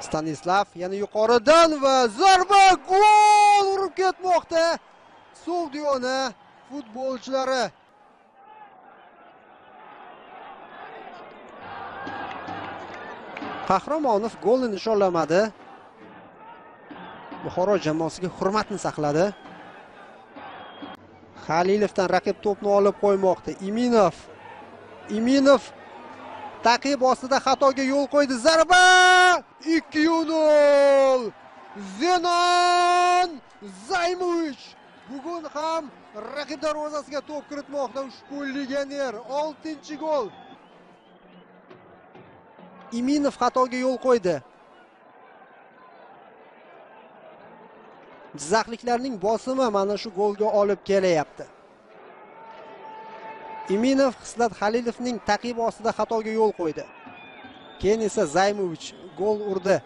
stanislav yana yuqoridan va zarba gol urib ketmoqda. Sug'diyona futbolchilari. Qahramonov golni nishonlamadi. Buxoro jamoasiga hurmatni saqladi. Halilovdan raqib to'pni olib qo'ymoqda. Iminov. Iminov taqib ostida xatoga yo'l qo'ydi. Zarba! Ikki nol zenon zaymovich bugun ham raqib darvozasiga to'p kiritmoqda ushbu legioner. Oltinchi gol. Iminov xatoga yo'l qo'ydi. Jizzaxliklarning bosimi mana shu golga olib kelyapti. Iminov hislat halilovning taqibi ostida xatoga yo'l qo'ydi. Keyin esa zaymovich gol urdi.